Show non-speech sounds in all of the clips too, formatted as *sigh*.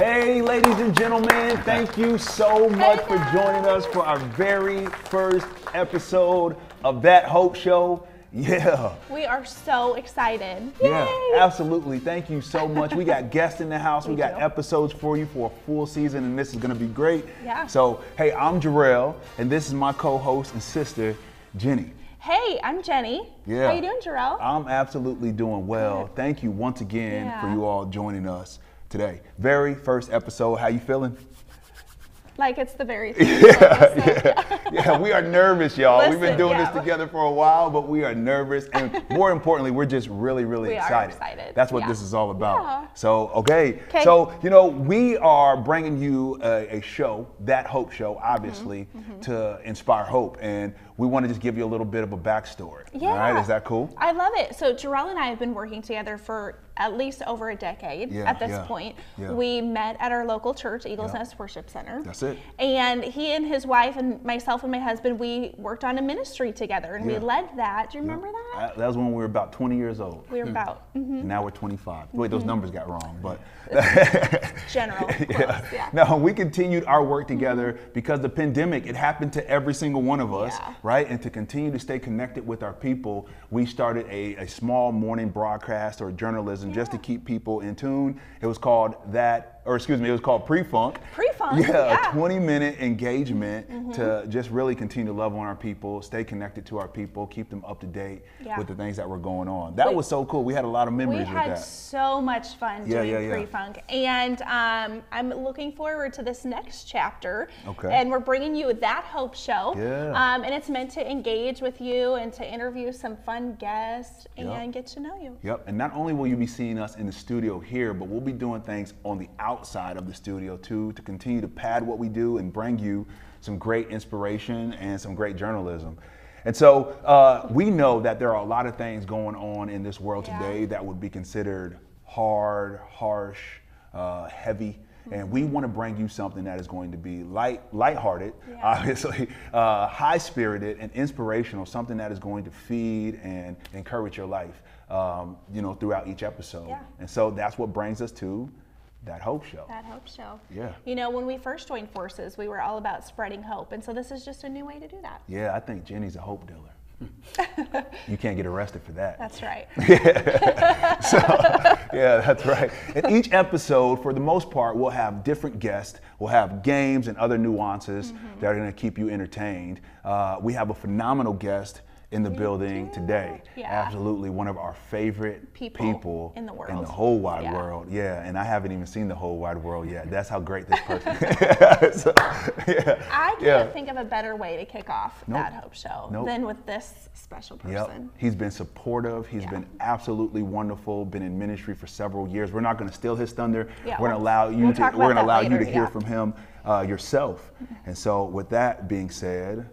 Hey, ladies and gentlemen, thank you so much for joining us for our very first episode of That Hope Show. Yeah. We are so excited. Yeah, Yay! absolutely. Thank you so much. We got guests in the house. We, *laughs* We got do. episodes for you for a full season, and this is going to be great. Yeah. So, hey, I'm Jarrell, and this is my co-host and sister, Jenny. Hey, I'm Jenny. Yeah. How you doing, Jarrell? I'm absolutely doing well. Good. Thank you once again for you all joining us today. Very first episode. How you feeling? like it's the very *laughs* first. yeah, yeah, *laughs* Yeah, we are nervous, y'all. We've been doing yeah. this together for a while, but we are nervous, and *laughs* more importantly, we're just really, really We are excited. excited, That's what this is all about. So, okay. 'Kay. So, you know, we are bringing you a, a show, that Hope Show, obviously, Mm-hmm, to inspire hope, and we want to just give you a little bit of a backstory. Yeah. All right, is that cool? I love it. So Jarrell and I have been working together for at least over a decade Yeah, at this yeah, point. yeah. We met at our local church, Eagles Yeah. Nest Worship Center. That's it. And he and his wife and myself and my husband, we worked on a ministry together and Yeah. we led that. Do you remember that? That that was when we were about 20 years old. We were about mhm, And now we're 25. Wait, those numbers got wrong, but. *laughs* general. *laughs* close, yeah. yeah. No, we continued our work together because the pandemic, it happened to every single one of us, Yeah. Right? And to continue to stay connected with our people, we started a, a small morning broadcast or journalism just to keep people in tune. It was called that, or excuse me, it was called Pre-Funk. Pre-Funk, Yeah, yeah. Mm-hmm. a 20 minute engagement to just really continue to love on our people, stay connected to our people, keep them up to date Yeah. with the things that were going on. That We- was so cool. We had a lot of memories with had that. so much fun Yeah, doing pre-funk, and um, I'm looking forward to this next chapter. Okay. And we're bringing you that Hope Show. Yeah. Um, and it's meant to engage with you and to interview some fun guests and Yep. get to know you. Yep, and not only will you be seeing us in the studio here, but we'll be doing things on the outside of the studio too to continue to pad what we do and bring you some great inspiration and some great journalism. And so uh, we know that there are a lot of things going on in this world Yeah. today that would be considered hard, harsh, uh, heavy. And we want to bring you something that is going to be light, lighthearted, Yeah. obviously, *laughs* uh, high-spirited and inspirational. Something that is going to feed and encourage your life, um, you know, throughout each episode. Yeah. And so that's what brings us to that Hope Show. That Hope Show. Yeah. You know, when we first joined forces, we were all about spreading hope, and so this is just a new way to do that. Yeah, I think Jenny's a hope dealer. *laughs* you can't get arrested for that. That's right. *laughs* *laughs* so, yeah, that's right. In each episode, for the most part, we'll have different guests. We'll have games and other nuances Mm-hmm. that are going to keep you entertained. Uh, we have a phenomenal guest in the building today. Yeah. Absolutely one of our favorite People in the world. in the whole wide Yeah. world. Yeah, and I haven't even seen the whole wide world yet. *laughs* That's how great this person *laughs* is. *laughs* so, yeah. I can't yeah. think of a better way to kick off Nope. that Hope Show Nope. than with this special Yep. person. He's been supportive. He's been absolutely wonderful. Been in ministry for several years. We're not going to steal his thunder. We're going to allow you we'll to. We're gonna allow you later, to hear from him uh, yourself. And so, with that being said,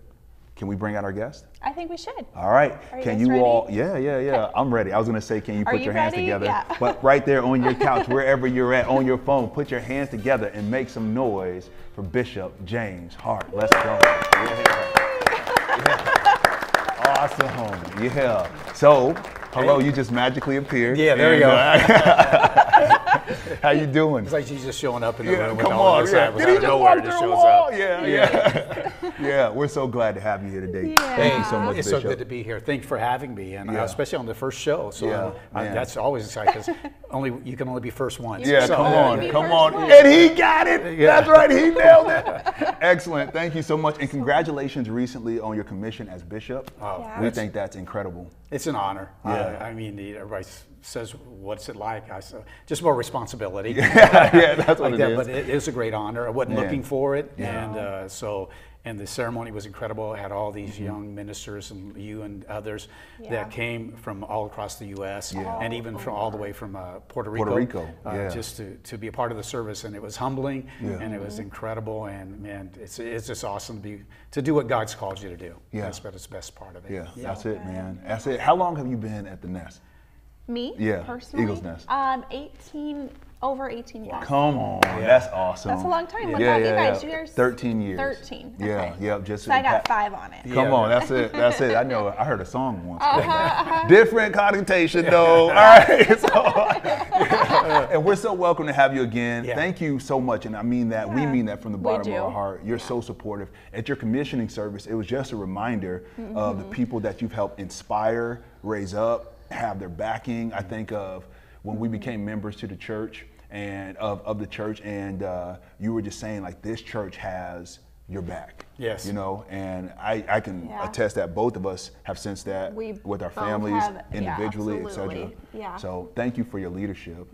can we bring out our guest? I think we should. All right. Are you can guys you ready? all? Yeah, yeah, yeah. I'm ready. I was going to say, can you Are put you your hands ready? together? Yeah. But right there on your *laughs* couch, wherever you're at, on your phone, put your hands together and make some noise for Bishop James Hart. Let's go. Yeah. *laughs* Awesome. Yeah. So, hello, you just magically appeared. Yeah, there you And, go. Uh, *laughs* uh, *laughs* How you doing? It's like she's just showing up in the Yeah, room with come all on. the Yeah. Did he just nowhere. walk through a shows wall? up. Yeah, yeah. *laughs* yeah, we're so glad to have you here today. Thank you so much, It's Bishop. so good to be here. Thanks for having me, and uh, especially on the first show. So Yeah, uh, man. that's always exciting because only you can only be first once. Yeah, So, come uh, on, come on. one. And he got it. Yeah. That's right, he *laughs* nailed it. Excellent. Thank you so much. And congratulations recently on your commission as bishop. Oh, Yeah. We think that's incredible. It's an honor. Yeah. Uh, I mean, everybody s- says, "What's it like?" I said, just more responsibility. yeah, *laughs* yeah, that's what like it that, is. but it is a great honor. I wasn't Man. looking for it, Yeah. and uh, so and the ceremony was incredible. It had all these young ministers and you and others Yeah. that came from all across the U.S. Yeah. and even from all the way from uh, Puerto Rico, Puerto Rico, uh, yeah. just to, to be a part of the service. And it was humbling, Yeah. and it was incredible. And man, it's it's just awesome to be to do what God's called you to do. Yeah. that's what is the best part of it. yeah, that's it, man. That's it. How long have you been at the nest? Me? Yeah, Personally? Eagles Nest. Um, 18, over 18 years. Come on, that's awesome. That's a long time. What yeah, about you guys? yeah. You guys? 13 years. 13. Yeah, okay. yeah, just So I got pa- five on it. Come Yeah. on, that's it. That's it. I know. I heard a song once. Uh-huh, Different connotation, though. *laughs* All right. So, *laughs* and we're so welcome to have you again. Yeah. Thank you so much, and I mean that. We mean that from the bottom of our heart. You're so supportive. At your commissioning service, it was just a reminder of the Mm-hmm. people that you've helped inspire, raise up, have their backing. I think of when we became members to the church and of, of the church, and uh, you were just saying like this church has your back. Yes. You know, and I, I can Yeah. attest that both of us have sensed that We with our families, have- yeah, individually, etc. absolutely. Yeah. So thank you for your leadership.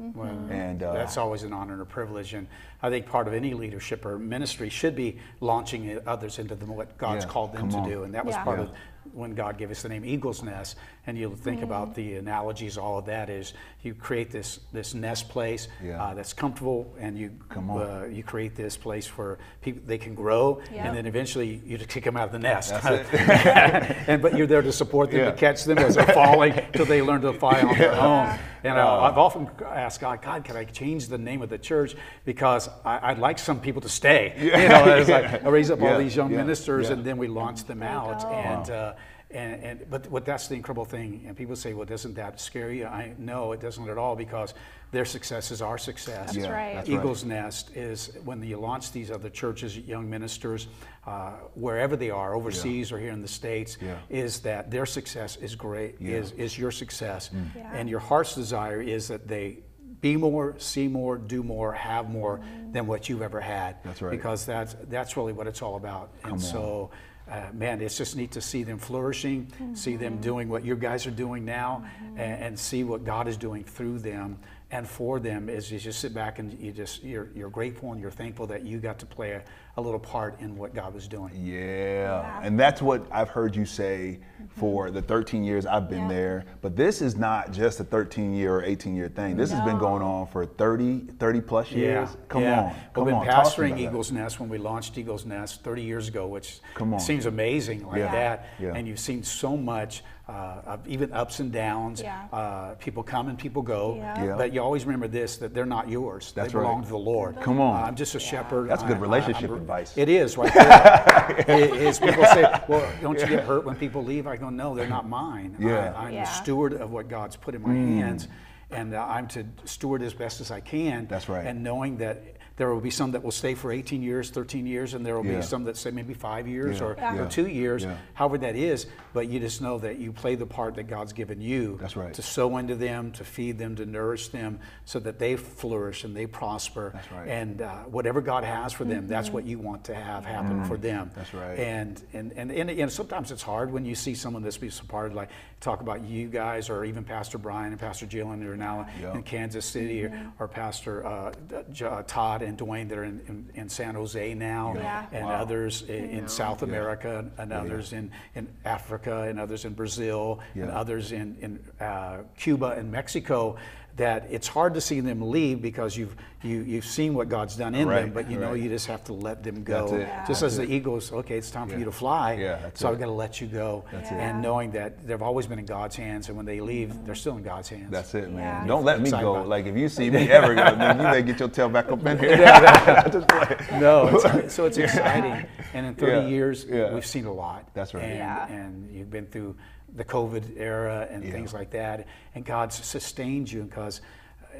and uh, That's always an honor and a privilege, and I think part of any leadership or ministry should be launching others into the, what God's Yeah, called them to on. do, and that was Yeah. part Yeah. of when God gave us the name Eagle's Nest. And you'll think Mm-hmm. about the analogies, all of that is you create this this nest place Yeah. uh, that's comfortable, and you Come on. Uh, you create this place where people they can grow, Yeah. and then eventually you just kick them out of the nest. That's *laughs* *laughs* and but you're there to support them Yeah. to catch them as they're falling *laughs* till they learn to fly on their own. And uh, Oh. I've often asked God, God, can I change the name of the church because I, I'd like some people to stay. You know, it's like I raise up Yeah. all these young Yeah. ministers, Yeah. and then we launch them out. go. And, uh, and and but what that's the incredible thing. And people say, well, doesn't that scare you? I no, it doesn't at all because their success is our success. That's Yeah, right. that's right. Eagle's Nest is when you launch these other churches, young ministers, uh, wherever they are, overseas or here in the States, Yeah. is that their success is great, Yeah. Mm. is, is your success. Yeah. And your heart's desire is that they be more, see more, do more, have more than what you've ever had. That's right. Because that's, that's really what it's all about. Come and on. so, uh, man, it's just neat to see them flourishing, see them doing what you guys are doing now, and, and see what God is doing through them and for them. Is you just sit back and you just you're, you're grateful and you're thankful that you got to play a, a little part in what God was doing. Yeah. And that's what I've heard you say for mm-hmm. the 13 years I've been Yeah. there. But this is not just a 13 year or 18 year thing. This has been going on for 30, 30 plus years. Come yeah. on. Come We've on. been talk to me pastoring about that. Eagles Nest when we launched Eagles Nest 30 years ago, which Come on. seems amazing like Yeah. that. Yeah. And you've seen so much, uh, of even ups and downs. Yeah. Uh, people come and people go. Yeah. Yeah. But you always remember this that they're not yours. That's they belong right. to the Lord. Come on. Uh, I'm just a shepherd. That's good I- I- relationship I'm- advice. It is right *laughs* there. It is people say, "Well, don't you get hurt when people leave?" I go, "No, they're not mine. Yeah. I, I'm Yeah. the steward of what God's put in my hands, and uh, I'm to steward as best as I can." That's right. And knowing that there will be some that will stay for 18 years, 13 years, and there will Yeah. be some that say maybe five years Yeah. or, Yeah. or two years, Yeah. however that is. But you just know that you play the part that God's given you That's right. to sow into them, to feed them, to nourish them, so that they flourish and they prosper. That's right. And uh, whatever God has for them, that's what you want to have happen for them. That's right. And and, and and and sometimes it's hard when you see someone that's be supported, like talk about you guys or even Pastor Brian and Pastor Jillian that are now Yeah. in Kansas City, or, or Pastor uh, J- uh, Todd and Dwayne that are in, in, in San Jose now, Yeah. and Wow. others in, in South America, and others in, in Africa, and others in Brazil, and others in, in uh, Cuba and Mexico. That it's hard to see them leave because you've you, you've seen what God's done in them, but you know right. you just have to let them go. Yeah. Just That's as it. the eagles, okay, it's time for you to fly. Yeah, so it. I've got to let you go. That's it. And Yeah. knowing that they've always been in God's hands, and when they leave, mm-hmm. they're still in God's hands. That's it, man. Yeah. Don't let me go. Like if you see me *laughs* ever go, then you better get your tail back up in here. *laughs* Just *laughs* no, it's, so it's exciting. And in 30 Yeah, years, yeah. we've seen a lot. That's right. And, Yeah. and you've been through the COVID era and Yeah. things like that. And God's sustained you because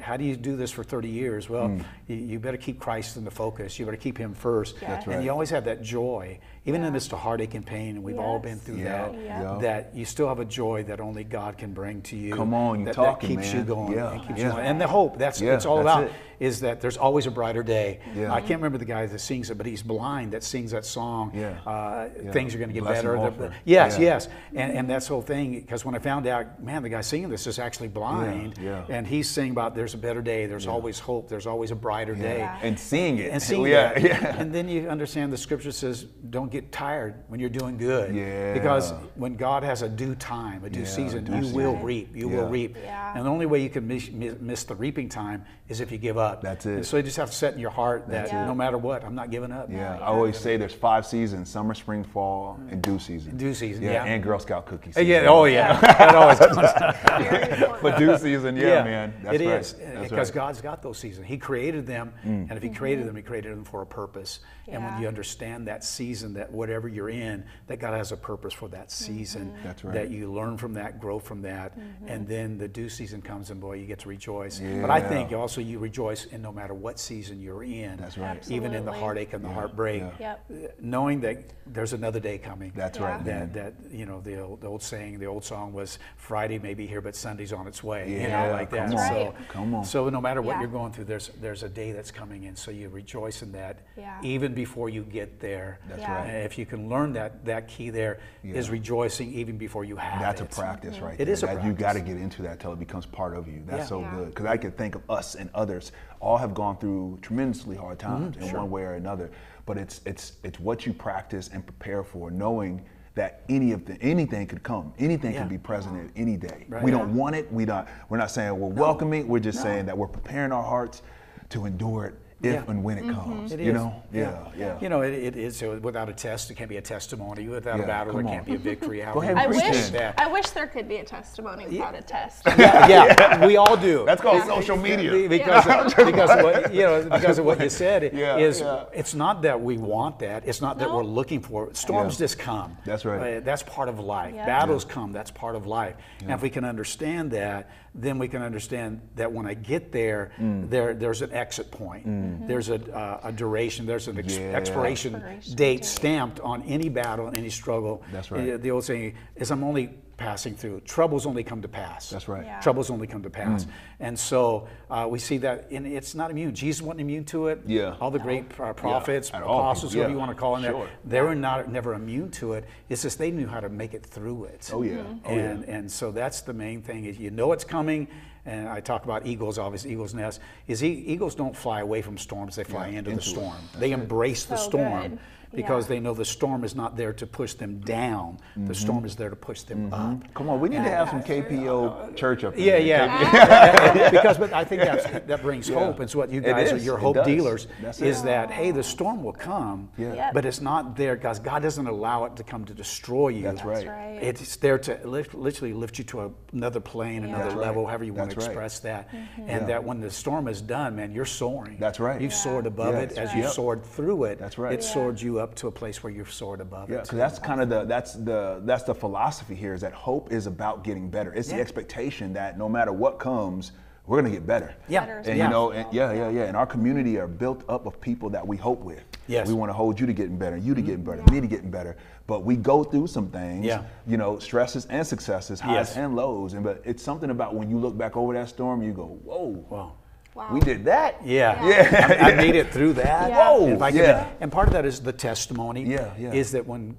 how do you do this for 30 years? Well, Hmm. you, you better keep Christ in the focus. You better keep Him first. Yeah. That's right. And you always have that joy, even in Yeah. the midst of heartache and pain, and we've all been through Yeah, that, yeah. that you still have a joy that only God can bring to you. Come on, you that, talking, that keeps you going. Yeah, and keeps yeah. you going. And the hope, that's Yeah, it's all that's about, it. is that there's always a brighter day. Yeah. I can't remember the guy that sings it, but he's blind that sings that song. Yeah. Uh, Yeah. Things are going to get Blessed better. offer. yes, Yeah. yes. And, and that's the whole thing, because when I found out, man, the guy singing this is actually blind. yeah. And he's singing about there's a better day, there's always hope, there's always a brighter day. Yeah. And seeing it. And seeing yeah, that, *laughs* yeah. and then you understand the scripture says, "Don't get tired when you're doing good." Yeah. Because when God has a due time, a due Yeah, season, due you will reap. You Yeah. will reap. Yeah. And the only way you can miss, miss miss the reaping time is if you give up. That's it. And so you just have to set in your heart that That's it. no matter what, I'm not giving up. Yeah, I always say there's five seasons: summer, spring, fall, mm-hmm. and due season. Due season, yeah. and Girl Scout cookie Uh, season. Yeah. Oh yeah. *laughs* that always comes. *laughs* Very important. but due season, yeah, man. That's it right. is, That's because right. God's got those seasons. He created them, mm. and if He created mm-hmm. them, He created them for a purpose. And when you understand that season, that whatever you're in, that God has a purpose for that season. That's right. That you learn from that, grow from that, and then the due season comes, and boy, you get to rejoice. But I think also you rejoice in no matter what season you're in. That's right. Even in the heartache and the heartbreak, Yep. uh, knowing that there's another day coming. That's Yeah. right. That, that you know the old, the old saying, the old song was Friday may be here, but Sunday's on its way. you Yeah, know, like that. come on. So, Right. Come on. so no matter what Yeah. you're going through, there's there's a day that's coming in. So you rejoice in that, Yeah. even before you get there. That's Yeah. right. And if you can learn that, that key there is Yeah. rejoicing even before you have That's a it. practice right It there. is a that You got to get into that till it becomes part of you. That's Yeah. so Yeah. good. Because I can think of us and others all have gone through tremendously hard Mm-hmm. times in one way or another. But it's it's it's what you practice and prepare for, knowing that any of the anything could come, anything Yeah. can be present at any day. Right. We Yeah. don't want it. We don't. We're not saying we're welcoming. We're just saying that we're preparing our hearts to endure it if Yeah. and when it comes. It you is. know? Yeah. Yeah. You know, it, it is. So without a test, it can't be a testimony. Without Yeah, a battle, it can't be a victory. *laughs* Go ahead, I wish, it. I wish there could be a testimony without a test. *laughs* yeah, yeah, we all do. *laughs* That's called Yeah. social media. Be- because of, because of what you know because of what you said Yeah, is yeah. it's not that we want that it's not that No. we're looking for it storms Yeah. just come That's right. Uh, that's part of life Yeah. battles come that's part of life and if we can understand that then we can understand that when I get there Mm. there there's an exit point there's a, uh, a duration there's an ex- Yeah. expiration, Expiration date date. stamped on any battle any struggle That's right. The old saying is I'm only passing through troubles only come to pass That's right. Yeah. troubles only come to Mm. pass. And so uh, we see that, and it's not immune. Jesus wasn't immune to it. Yeah. All the great uh, prophets, at all, apostles, whatever yeah, you want to call them, sure. they were not never immune to it. It's just they knew how to make it through it. Oh, yeah. Mm-hmm. Oh, yeah. and and so that's the main thing is you know it's coming. And I talk about eagles, obviously, eagle's nest. Is e- eagles don't fly away from storms; they fly Yeah, into, into the storm. That's They right. embrace the storm good. Because Yeah. they know the storm is not there to push them down. Mm-hmm. The storm is there to push them up. Come on, we need to have some KPO church up Yeah, here. yeah. Yeah. *laughs* because, but I think that's, that brings Yeah. hope. It's so what you guys are your hope dealers That's is it. that hey, the storm will come, Yeah. Yep. but it's not there because God doesn't allow it to come to destroy you. That's right. That's right. It's there to lift, literally lift you to a, another plane, Yeah. another That's right. level, however you want to That's right. express that. Mm-hmm. And Yeah. that when the storm is done, man, you're soaring. That's right. You've Yeah. soared above Yeah. it. As That's you've soared through it, That's right. it Yeah. soared you up to a place where you've soared above Yeah, it. because that's kind of the that's the that's the philosophy here is that hope is about getting better. It's the expectation that no matter what comes, we're gonna get better. Yeah. Better And Yeah. you know, and yeah, yeah, yeah. And our community are built up of people that we hope with. Yes. We want to hold you to getting better, you to mm-hmm. getting better, me to getting better. But we go through some things, Yeah. you know, stresses and successes, highs Yes. and lows. And but it's something about when you look back over that storm, you go, whoa, Wow. Wow. we did that. Yeah. Yeah. I, I made it through that. Yeah. Whoa, And, if I can- yeah. and part of that is the testimony. Yeah, yeah. Is that when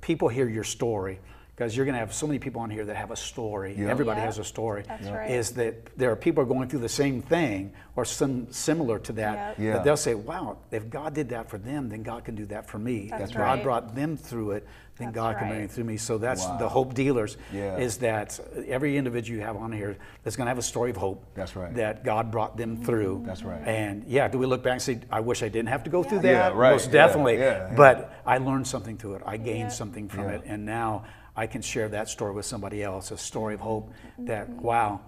people hear your story, because you're going to have so many people on here that have a story. Yeah. Everybody Yeah. has a story. That's right. Is that there are people are going through the same thing or some similar to that. Yep. Yeah. That they'll say, "Wow, if God did that for them, then God can do that for me. That's if God brought them through it, then That's God can bring it through me." So that's Wow. the hope dealers. Yeah. Is that every individual you have on here that's going to have a story of hope. That's right. That God brought them mm-hmm. through. That's right. And yeah, do we look back and say, I wish I didn't have to go through that"? Yeah, that? right. Most Yeah, definitely. yeah, yeah. But I learned something through it. I gained Yeah. something from Yeah. it. And now I can share that story with somebody else, a story of hope that, mm. wow,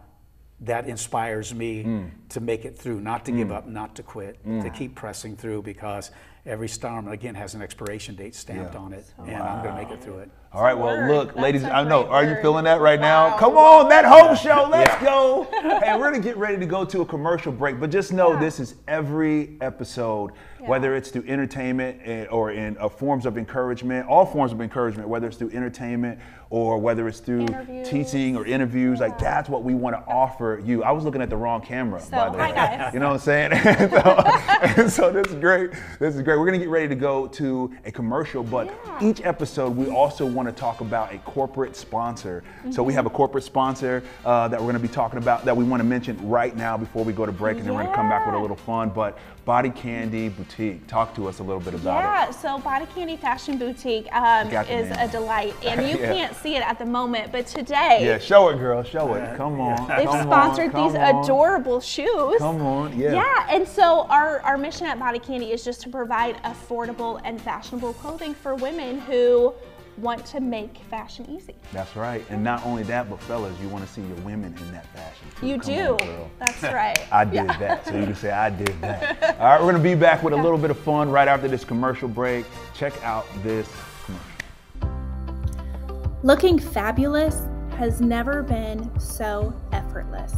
that inspires me Mm. to make it through, not to give mm. up, not to quit, mm. to keep pressing through because every storm, again, has an expiration date stamped Yeah. on it. And I'm going to make it through it. All right, well, look, That's ladies, I know. Are you feeling that right now? Wow. Come on, that hope show. Let's Yeah. go. *laughs* Hey, we're gonna get ready to go to a commercial break, but just know Yeah. this is every episode, whether it's through entertainment eh, or in uh, forms of encouragement, all forms of encouragement, whether it's through entertainment or whether it's through Interviews. teaching or interviews. Like that's what we want to offer you. I was looking at the wrong camera, So, by the way. guys. You know what I'm saying? *laughs* and, so, so this is great. This is great. We're gonna get ready to go to a commercial, but Yeah. each episode we also want to talk about a corporate sponsor. So we have a corporate sponsor uh, that we're gonna be talking about that we want to mention right now before we go to break, and then we're gonna come back with a little fun. But Body Candy Boutique Boutique. Talk to us a little bit about Yeah, it. Yeah, so Body Candy Fashion Boutique um, is name. a delight, *laughs* and you Yeah. can't see it at the moment, but today Yeah, show it, girl. Show it. Come on. they've come sponsored on, these on. adorable shoes. Come on, yeah. Yeah, and so our, our mission at Body Candy is just to provide affordable and fashionable clothing for women who want to make fashion easy. That's right. And not only that, but fellas, you want to see your women in that fashion. too. You Come do. on, girl. That's *laughs* right. I did that. So you can say I did that. *laughs* All right, we're going to be back with a little bit of fun right after this commercial break. Check out this commercial. Looking fabulous has never been so effortless.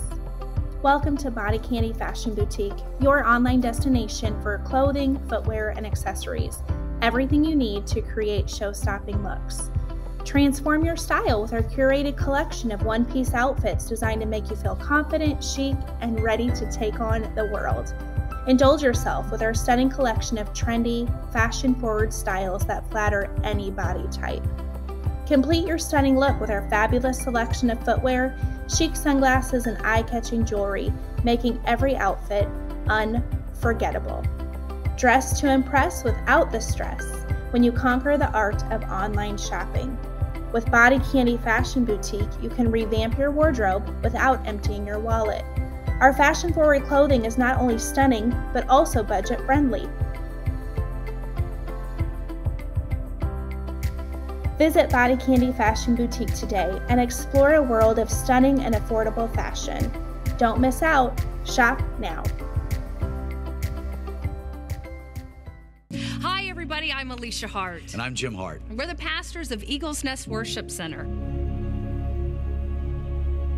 Welcome to Body Candy Fashion Boutique, your online destination for clothing, footwear, and accessories. Everything you need to create show stopping looks. Transform your style with our curated collection of one piece outfits designed to make you feel confident, chic, and ready to take on the world. Indulge yourself with our stunning collection of trendy, fashion forward styles that flatter any body type. Complete your stunning look with our fabulous selection of footwear, chic sunglasses, and eye catching jewelry, making every outfit unforgettable. Dress to impress without the stress when you conquer the art of online shopping. With Body Candy Fashion Boutique, you can revamp your wardrobe without emptying your wallet. Our fashion forward clothing is not only stunning, but also budget friendly. Visit Body Candy Fashion Boutique today and explore a world of stunning and affordable fashion. Don't miss out. Shop now. Everybody. I'm Alicia Hart. And I'm Jim Hart. We're the pastors of Eagles Nest Worship Center.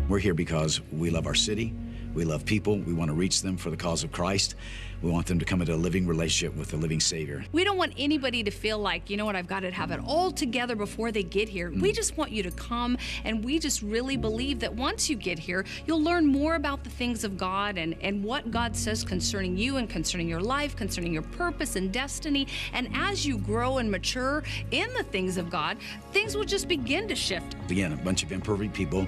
We're here because we love our city, we love people, we want to reach them for the cause of Christ. We want them to come into a living relationship with the living Savior. We don't want anybody to feel like, you know what, I've got to have it all together before they get here. We mm. just want you to come, and we just really believe that once you get here, you'll learn more about the things of God and, and what God says concerning you and concerning your life, concerning your purpose and destiny. And as you grow and mature in the things of God, things will just begin to shift. Again, a bunch of imperfect people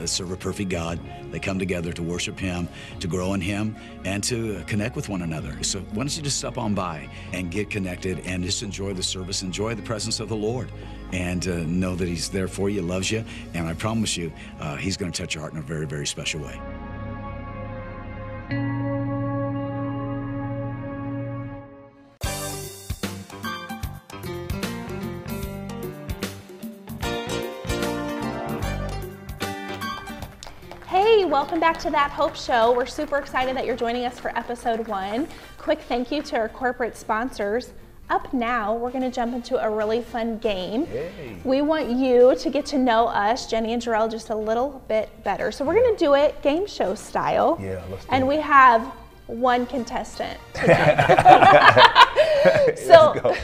that serve a perfect God. They come together to worship Him, to grow in Him, and to connect with one another. So why don't you just stop on by and get connected and just enjoy the service, enjoy the presence of the Lord, and uh, know that He's there for you, loves you, and I promise you, uh, He's going to touch your heart in a very, very special way. Welcome back to That Hope Show. We're super excited that you're joining us for episode one. Quick thank you to our corporate sponsors. Up now, we're going to jump into a really fun game. We want you to get to know us, Jenny and Jarrell, just a little bit better. So we're going to do it game show style. Yeah, let's do And it. we have one contestant *laughs* so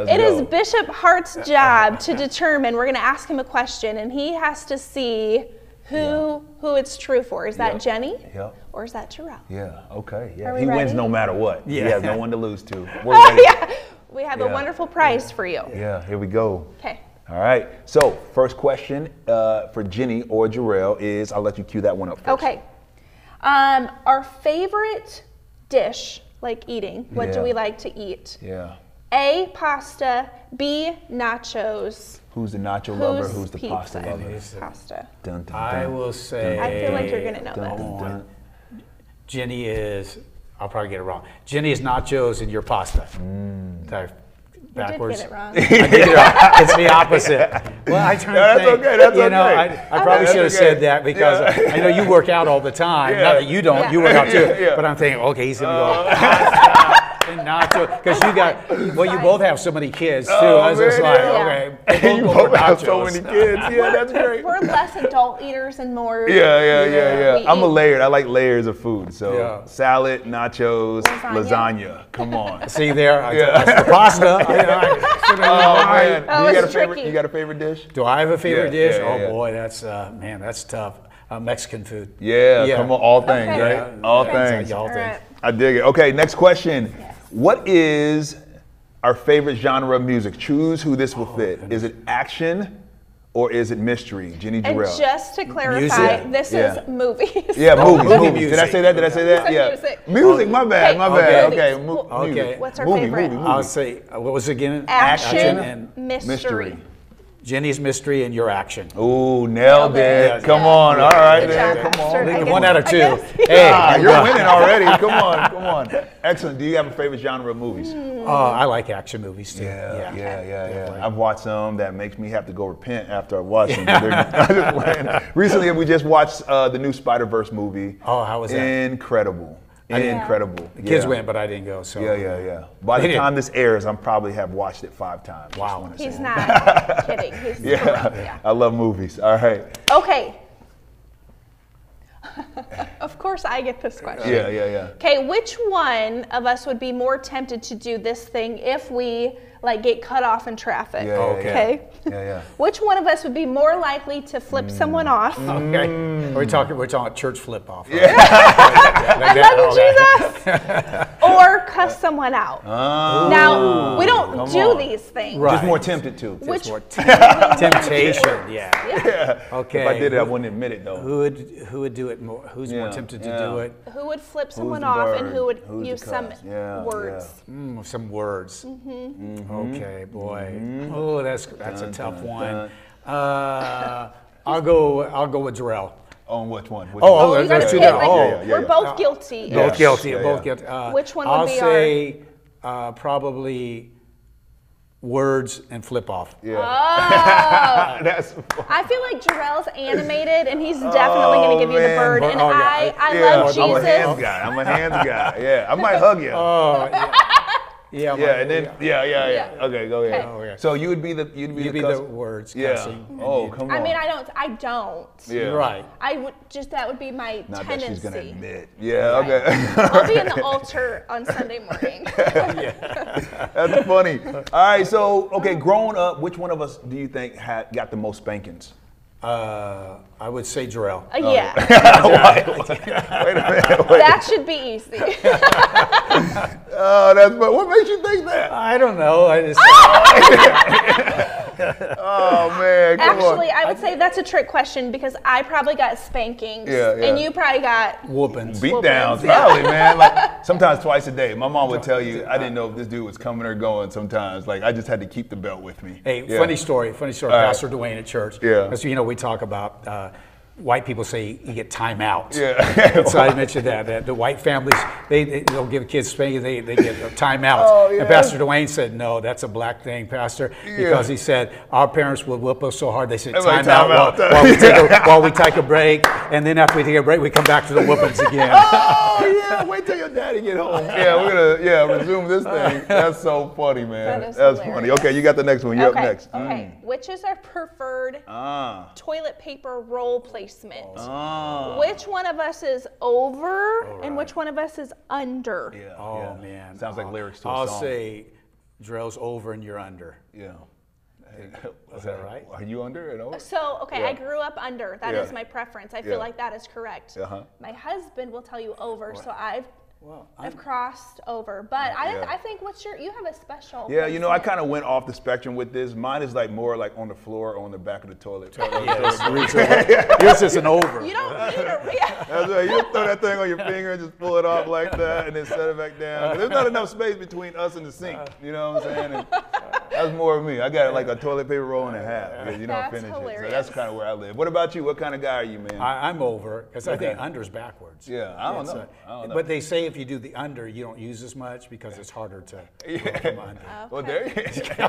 it is. Bishop Hart's job to determine. We're going to ask him a question, and he has to see who who it's true for. Is that Yep. Jenny? Yep. Or is that Jarrell? Yeah, okay. Yeah. Are we he wins no matter what. Yeah. He has no one to lose to. *laughs* We're ready. yeah. We have a wonderful prize for you. Yeah, here we go. Okay. All right. So, first question uh, for Jenny or Jarrell is I'll let you cue that one up first. Okay. Um, our favorite dish, like eating. What do we like to eat? Yeah. A. Pasta. B. Nachos. Who's the nacho lover? Who's Who's the pizza? pasta lover? Uh, Pasta. Dun, dun, I will say. I feel like you're gonna know Dun, this. dun, dun. Jenny is, I'll probably get it wrong. Jenny is nachos and your pasta. Mm. Did I- You did get it wrong. I did it wrong. It's the opposite. *laughs* Well, I try No, that's think. okay, that's you know, okay. I, I probably That's should have okay. said that because Yeah. I know you work out all the time. Yeah. Not that you don't. You work out too. Yeah, *laughs* yeah. But I'm thinking, okay, he's gonna go pasta *laughs* and nacho because you got. Well, you both have so many kids too. Oh, I was just man, like, yeah. okay. *laughs* you we'll go for both have so many kids. Yeah, that's great. We're less adult eaters and more. Yeah, yeah, yeah, we yeah. I'm a eat- layered. I like layers of food. So Yeah. salad, nachos, Lasagna. lasagna. Come on. *laughs* See there, I, Yeah. that's the pasta. *laughs* I, I, Oh man, That you was got a favorite? tricky. You got a favorite dish? Do I have a favorite Yeah, dish? yeah, oh yeah. boy, that's uh, man, that's tough. Uh, Mexican food. Yeah, Yeah. come on, all things, Okay. right? Yeah. All Yeah. things. All All things. right. I dig it. Okay, next question. What is our favorite genre of music? Choose who this will fit. Is it action or is it mystery? Jenny And Jarrell. just to clarify, Music. this Yeah. is movies. yeah, movies, movie *laughs* movies. Did I say that? Did I say that? said yeah. music. Music, my bad, Okay, my bad. movies. Okay, mu- Okay. music. What's our movie, favorite? Movie, movie. I'll say, uh, what was it again? Action, and mystery. Mystery. Jenny's mystery and your action. Ooh, nailed Nailed it. it. Come Yeah. on. All right, then. Come on. I One guess- out of two. *laughs* Hey, Ah, you're winning already. Come on, come on. Excellent. Do you have a favorite genre of movies? Oh, I like action movies too. Yeah, yeah, yeah, yeah. Definitely. I've watched some that makes me have to go repent after I watch them. They're- I'm just playing. Recently, we just watched uh, the new Spider Verse movie. Oh, how was that? Incredible, incredible. The kids yeah. went, but I didn't go. So Yeah, yeah, yeah. By They the didn't- time this airs, I'm probably have watched it five times. Wow. wanna. He's *laughs* not kidding. He's for real, Yeah, yeah. I love movies. All right. Okay. *laughs* of course, I get this question. Yeah, yeah, yeah. Okay, which one of us would be more tempted to do this thing if we like get cut off in traffic? Yeah, yeah, yeah. okay. Yeah, yeah. *laughs* Which one of us would be more likely to flip someone Mm. off? Okay. Hmm. We're talking. We're talking church flip off. Right? *laughs* I love you, Jesus. *laughs* or cuss someone out. now we don't Oh. come do on. these things. Right. Just more tempted to. Which More t- *laughs* temptation. Yeah. Yeah. Okay. If I did it, I wouldn't admit it though. Who would who would do it more? Who's more Yeah, tempted to do it? who would flip someone the off and who would Who's use some? Yeah, words? Mm, some words. Mm-hmm. Okay, boy. Oh, that's that's a tough dun, one. Uh, I'll go. I'll go with Jarrell. On which one? Which Oh, one? oh, Oh, you gotta there's two like, oh, yeah, yeah, we're yeah. both guilty. Both guilty. Yeah, both yeah. guilty. Uh, Which one would I'll be our- say uh, probably words and flip off. Yeah. Oh. *laughs* That's. I feel like Jarrell's animated, and he's definitely going to give you the man. bird. And Oh, yeah. I, I yeah, love I'm a hands guy. I'm a hands guy. Yeah, I might hug you. *laughs* Oh, yeah. Yeah. yeah, and then yeah, yeah, yeah. Yeah. Okay, go ahead. Okay. Oh, yeah. So you would be the you'd be You'd the, be cuss- the words Yeah. cussing. Oh, come on. I mean, I don't. I don't. Yeah. Right. I would just that would be my Not that tendency. she's gonna admit. Yeah. Right. Okay. *laughs* I'll be in the *laughs* altar on Sunday morning. *laughs* That's funny. All right. So okay, growing up, which one of us do you think had got the most spankings? Uh, I would say Jarrell. Uh, yeah, *laughs* *laughs* Wait a minute. Wait. that should be easy. *laughs* Oh, that's but what makes you think that? I don't know. I just. Oh man, come Actually, on. I would say that's a trick question because I probably got spankings, Yeah, yeah. and you probably got. Whoopings. Beat downs, Yeah. probably, man. Like sometimes twice a day. My mom would tell you, I didn't know if this dude was coming or going. Sometimes, like I just had to keep the belt with me. Hey, Yeah. funny story. Funny story. All right. Pastor Dwayne at church. Yeah. Because you know we talk about uh, white people say you get time out. Yeah. *laughs* so I *laughs* mentioned that, that the white families they, they don't give kids spanking. They, they get a timeout. Oh, yeah. And Pastor Dwayne said, "No, that's a black thing, Pastor." Because he said our parents would whip us so hard they said It's time, like, time out, out. While, while we take a, *laughs* while we take a break, and then after we take a break, we come back to the whoopings again. Oh yeah, wait till your daddy get home. Yeah, we're gonna yeah resume this thing. That's so funny, man. That is That's funny. Okay, you got the next one. You're okay. up next. Okay. Which is our preferred Ah. toilet paper roll placement? Ah. Which one of us is over, and which one of us is under? Yeah. Oh yeah. man, Sounds like I'll- lyrics to a I'll song. say, Jarrell's over and you're under. Yeah. Is *laughs* that right? Are you under and over? So, okay, Yeah. I grew up under. That is Yeah. my preference. I feel Yeah. like that is correct. Uh-huh. My husband will tell you over, so I've Well, I've crossed over. But I, Yeah. I think what's your you have a special. Yeah, you know, I kind of went off the spectrum with this. Mine is like more like on the floor or on the back of the toilet. *laughs* Yours is an over. You don't need a yeah. *laughs* That's right. You throw that thing on your finger and just pull it off like that, and then set it back down. There's not enough space between us and the sink. You know what I'm saying? And that's more of me. I got like a toilet paper roll and a half. because You don't That's finish it. So that's kind of where I live. What about you? What kind of guy are you, man? I, I'm over because I think Okay. under's backwards. Yeah, I don't It's, know. uh, don't know. But they say if you do the under, you don't use as much because it's harder to *laughs* go from under. *laughs* Well, there you *laughs* go.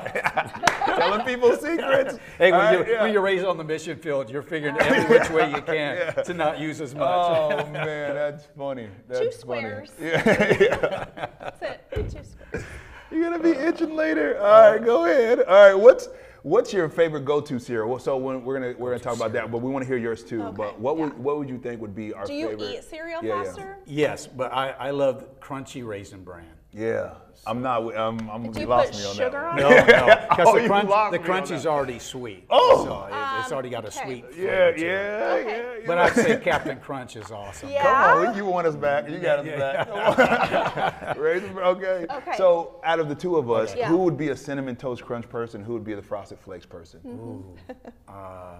Telling people secrets. Hey, when, All you, right, yeah. when you're raised on the mission field, you're figuring every which way you can to not use as much. Oh man, that's funny. That's Two funny. squares. Yeah, yeah. That's it. Two squares. You're gonna be uh, itching later. All right, go ahead. All right, what's what's your favorite go-to cereal? Well, So when, we're gonna we're gonna talk about that, but we want to hear yours too. Okay, But what yeah. would what would you think would be our Do you favorite? eat cereal, Yeah, yeah. Yes, but I, I love crunchy raisin bran. Yeah, I'm not. wi- I'm. I'm Did you you lost put me on sugar that. on one. No, no, *laughs* because Oh, the you crunch, lost the me on crunch that. is already sweet. Oh! so it, it's um, already got a okay. sweet Yeah, flavor yeah, Okay. yeah. But I'd say Captain Crunch is awesome. Yeah. Come on, you want us back. You got us back. Come *laughs* *laughs* okay. Okay. So, out of the two of us, Yeah. who would be a cinnamon toast crunch person? Who would be the frosted flakes person? Mm-hmm. Uh,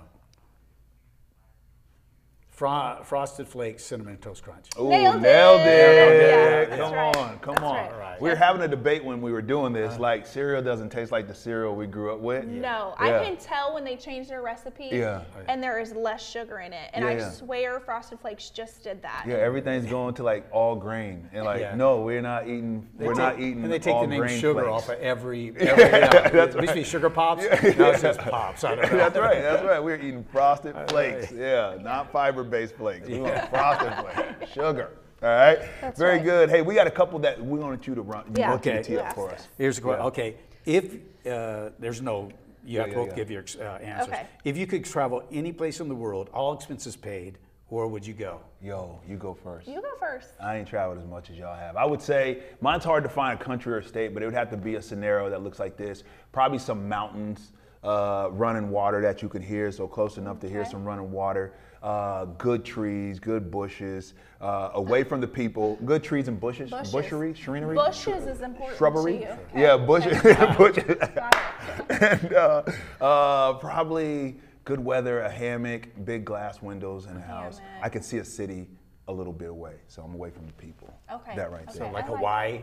Fro- Frosted Flakes Cinnamon Toast Crunch. Ooh, Nailed nailed it. it. Yeah, Come right. on, come That's on. right. Right. We were having a debate when we were doing this. Uh-huh. Like cereal doesn't taste like the cereal we grew up with. No, Yeah. I can tell when they change their recipe Yeah. and there is less sugar in it. And Yeah, I yeah. swear Frosted Flakes just did that. Yeah, everything's going to like all grain, and like Yeah. no, we're not eating. They we're take- not eating. And they take all the name sugar flakes. off of every. *laughs* every yeah, that's it used to be right. Sugar Pops. *laughs* Now it says Pops. I don't know. that's right. That's right. We're eating frosted flakes. Yeah, not fiber-based flakes. We want frosted flakes. Sugar. All right. That's Very right. good. Hey, we got a couple that we wanted you to run. Yeah. want you Okay. tee up for us. Here's the question. Yeah. Okay, if uh, there's no, you have to yeah, both yeah. give your uh, answers. Okay. If you could travel any place in the world, all expenses paid, where would you go? Yo, you go first. You go first. I ain't traveled as much as y'all have. I would say mine's hard to find a country or state, but it would have to be a scenario that looks like this. Probably some mountains, uh, running water that you can hear, so close enough to hear some running water. Uh, good trees, good bushes, uh, away from the people. Good trees and bushes, Bushes. bushery, shreenery, Bushes is important shrubbery. to you. Yeah, bushes, Okay. *laughs* bushes. Got it. and uh, uh, probably good weather, a hammock, big glass windows in a house. Hammock. I can see a city a little bit away, so I'm away from the people. Okay, That right okay. there. Like I like Hawaii?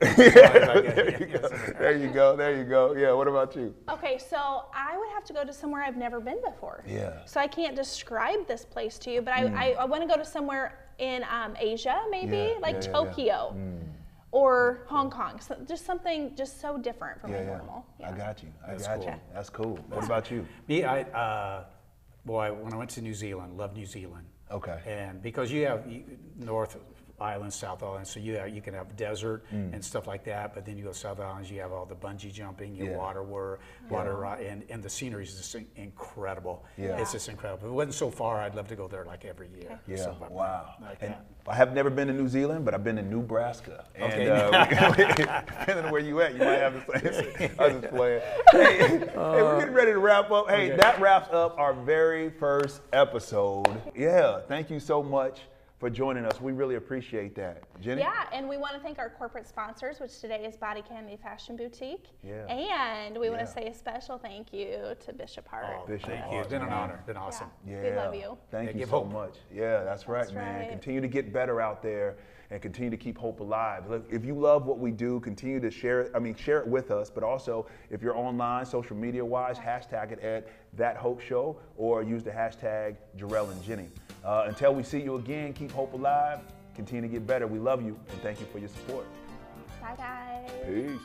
There, *laughs* you go. there you go. There you go. Yeah. What about you? Okay, so I would have to go to somewhere I've never been before. Yeah. So I can't describe this place to you, but I, I, I want to go to somewhere in um, Asia, maybe Yeah, like yeah, yeah, yeah. Tokyo or Hong Kong. So just something just so different from Yeah, my yeah. normal. I got you. I That's got cool. you. That's cool. What about you? Me, I, uh, boy, when I went to New Zealand, loved New Zealand. Okay. And because you have you- North Island, South Island, so you have, you can have desert and stuff like that. But then you go South Islands, you have all the bungee jumping, your Yeah. water, war, water, ri- and and the scenery is just incredible. Yeah. It's just incredible. If it wasn't so far, I'd love to go there like every year. Yeah. Something wow. Like and that. I have never been to New Zealand, but I've been to Nebraska. And, Okay. uh, *laughs* *laughs* depending on where you at, you might have the same. *laughs* I'm just playing. Hey, hey, we're getting ready to wrap up. Hey, Okay. that wraps up our very first episode. Yeah. Thank you so much for joining us. We really appreciate that, Jenny. Yeah, and we want to thank our corporate sponsors, which today is Body Candy Fashion Boutique. Yeah. And we want Yeah. to say a special thank you to Bishop Hart. Oh, Bishop thank you. It's been an man. honor. Been awesome. Yeah. We love you. Thank Yeah, you so hope. much. Yeah, that's right, That's man. right. Continue to get better out there and continue to keep hope alive. Look, if you love what we do, continue to share it. I mean, share it with us, but also if you're online, social media wise, hashtag it at That Hope Show or use the hashtag Jarrell and Jenny. Uh, until we see you again, keep hope alive. Continue to get better. We love you and thank you for your support. Bye, guys. Peace.